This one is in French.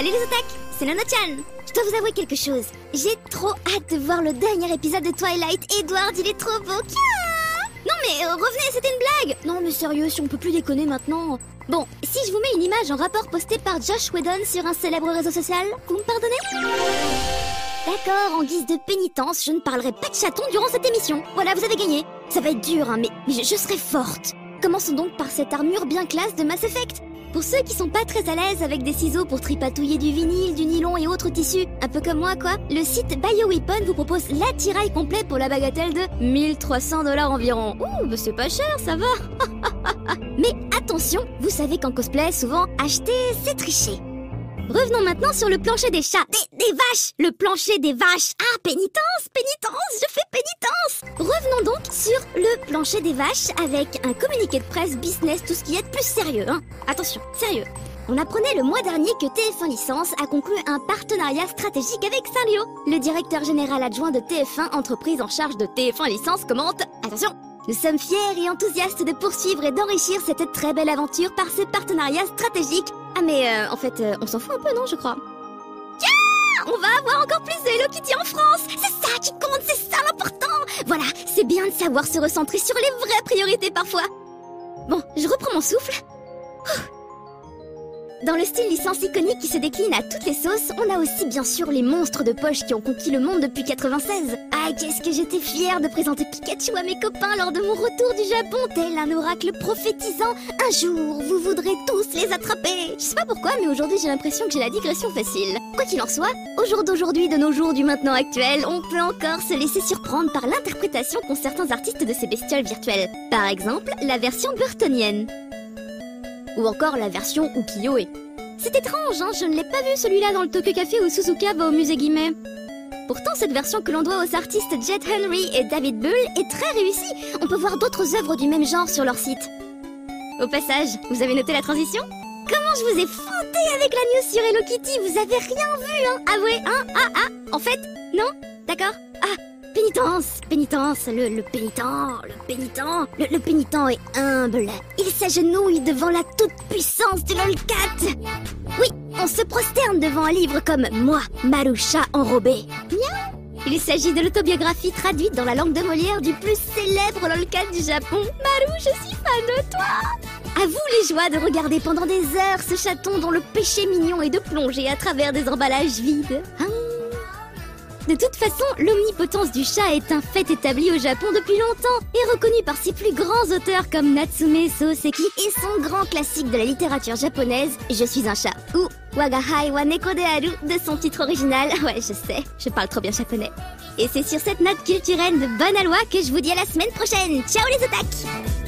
Salut les otaques, c'est Nono-chan Je dois vous avouer quelque chose. J'ai trop hâte de voir le dernier épisode de Twilight. Edward, il est trop beau. Non mais euh, revenez, c'était une blague Non mais sérieux, si on peut plus déconner maintenant. Bon, si je vous mets une image en rapport posté par Josh Whedon sur un célèbre réseau social, vous me pardonnez? D'accord, en guise de pénitence, je ne parlerai pas de chaton durant cette émission. Voilà, vous avez gagné. Ça va être dur, hein, mais, je serai forte. Commençons donc par cette armure bien classe de Mass Effect. Pour ceux qui sont pas très à l'aise avec des ciseaux pour tripatouiller du vinyle, du nylon et autres tissus, un peu comme moi quoi, le site BioWeapon vous propose l'attirail complet pour la bagatelle de 1300 dollars environ. Ouh, bah c'est pas cher, ça va. Mais attention, vous savez qu'en cosplay, souvent, acheter, c'est tricher. Revenons maintenant sur le plancher des chats. Des, vaches Le plancher des vaches Ah, pénitence Pénitence Je fais pénitence Revenons donc sur le plancher des vaches avec un communiqué de presse business, tout ce qui est plus sérieux. Hein. Attention, sérieux. On apprenait le mois dernier que TF1 Licence a conclu un partenariat stratégique avec Saint-Lio. Le directeur général adjoint de TF1, entreprise en charge de TF1 Licence, commente Attention nous sommes fiers et enthousiastes de poursuivre et d'enrichir cette très belle aventure par ce partenariat stratégique ah mais euh, en fait, euh, on s'en fout un peu, non, je crois On va avoir encore plus de Hello Kitty en France C'est ça qui compte, c'est ça l'important Voilà, c'est bien de savoir se recentrer sur les vraies priorités parfois. Bon, je reprends mon souffle. Dans le style licence iconique qui se décline à toutes les sauces, on a aussi bien sûr les monstres de poche qui ont conquis le monde depuis 96. Ah, qu'est-ce que j'étais fière de présenter Pikachu à mes copains lors de mon retour du Japon, tel un oracle prophétisant. Un jour, vous voudrez tous les attraper. Je sais pas pourquoi, mais aujourd'hui j'ai l'impression que j'ai la digression facile. Quoi qu'il en soit, au jour d'aujourd'hui, de nos jours du maintenant actuel, on peut encore se laisser surprendre par l'interprétation qu'ont certains artistes de ces bestioles virtuelles. Par exemple, la version burtonienne ou encore la version ukiyo-e. C'est étrange, hein, je ne l'ai pas vu celui-là dans le Tokyo Café ou Suzuka va au musée Guimet. Pourtant, cette version que l'on doit aux artistes Jet Henry et David Bull est très réussie. On peut voir d'autres œuvres du même genre sur leur site. Au passage, vous avez noté la transition? Comment je vous ai fanté avec la news sur Hello Kitty Vous avez rien vu, hein? Avouez, hein? Ah, ah, en fait Non? D'accord? Ah, Pénitence, pénitence, le, pénitent, le pénitent, le, pénitent est humble. Il s'agenouille devant la toute-puissance du LOLCAT. Oui, on se prosterne devant un livre comme Moi, Marusha enrobé. Il s'agit de l'autobiographie traduite dans la langue de Molière du plus célèbre LOLCAT du Japon. Maru, je suis fan de toi À vous les joies de regarder pendant des heures ce chaton dont le péché mignon est de plonger à travers des emballages vides. Hein de toute façon, l'omnipotence du chat est un fait établi au Japon depuis longtemps et reconnu par ses plus grands auteurs comme Natsume Soseki et son grand classique de la littérature japonaise, Je suis un chat, ou Wagahai wa Neko de Haru de son titre original. Ouais, je sais, je parle trop bien japonais. Et c'est sur cette note culturelle de bonne aloi que je vous dis à la semaine prochaine. Ciao les otaques